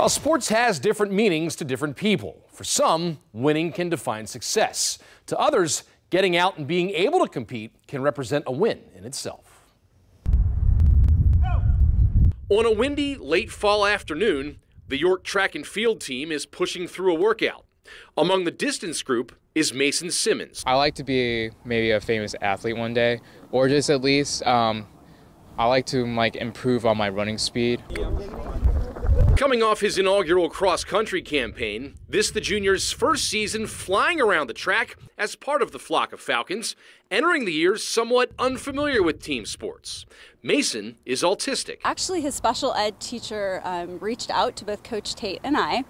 While sports has different meanings to different people. For some, winning can define success. To others, getting out and being able to compete can represent a win in itself. On a windy, late fall afternoon, the York track and field team is pushing through a workout. Among the distance group is Mason Simmons. I like to be maybe a famous athlete one day, or just at least um, I like to like improve on my running speed. Coming off his inaugural cross country campaign, this the junior's first season flying around the track as part of the flock of Falcons, entering the year somewhat unfamiliar with team sports. Mason is autistic. Actually, his special ed teacher um, reached out to both Coach Tate and I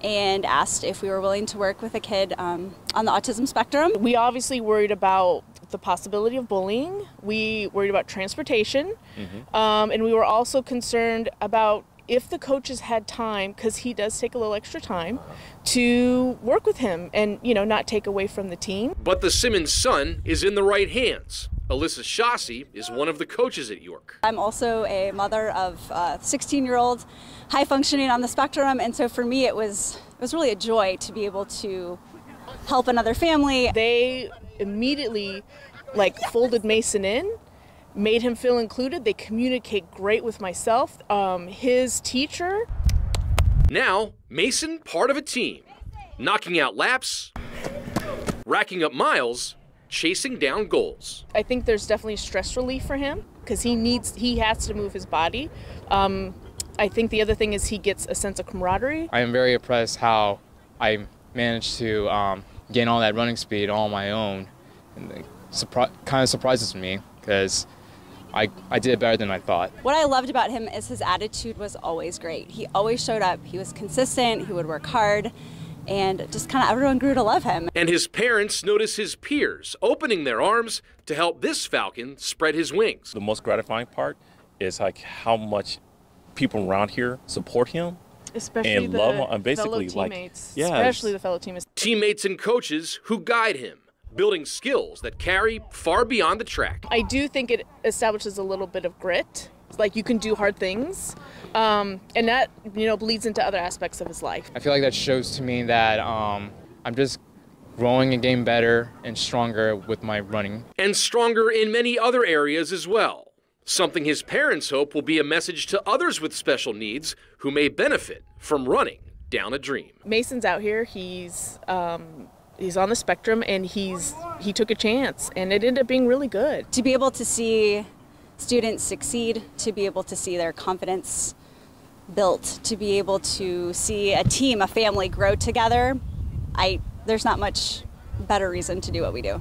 and asked if we were willing to work with a kid um, on the autism spectrum. We obviously worried about the possibility of bullying. We worried about transportation, mm-hmm. um, and we were also concerned about if the coaches had time, because he does take a little extra time, to work with him and, you know, not take away from the team. But the Simmons son is in the right hands. Alyssa Shasi is one of the coaches at York. I'm also a mother of uh, a 16 year old, high functioning on the spectrum, and so for me it was it was really a joy to be able to help another family. They immediately like folded Mason in made him feel included. They communicate great with myself. Um, his teacher. Now, Mason part of a team, knocking out laps, racking up miles, chasing down goals. I think there's definitely stress relief for him because he needs he has to move his body. Um, I think the other thing is he gets a sense of camaraderie. I am very impressed how I managed to um, gain all that running speed all on my own. And it kind of surprises me because I, I did better than I thought. What I loved about him is his attitude was always great. He always showed up, he was consistent, he would work hard, and just kind of everyone grew to love him. And his parents notice his peers opening their arms to help this falcon spread his wings. The most gratifying part is like how much people around here support him especially and the love him. basically fellow teammates, like yeah, especially the fellow teammates. Teammates and coaches who guide him building skills that carry far beyond the track. I do think it establishes a little bit of grit. Like you can do hard things, um, and that you know bleeds into other aspects of his life. I feel like that shows to me that um, I'm just growing and getting better and stronger with my running. And stronger in many other areas as well. Something his parents hope will be a message to others with special needs who may benefit from running down a dream. Mason's out here. He's um, he's on the spectrum and he's he took a chance and it ended up being really good. To be able to see students succeed, to be able to see their confidence built, to be able to see a team, a family grow together, I there's not much better reason to do what we do.